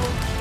level.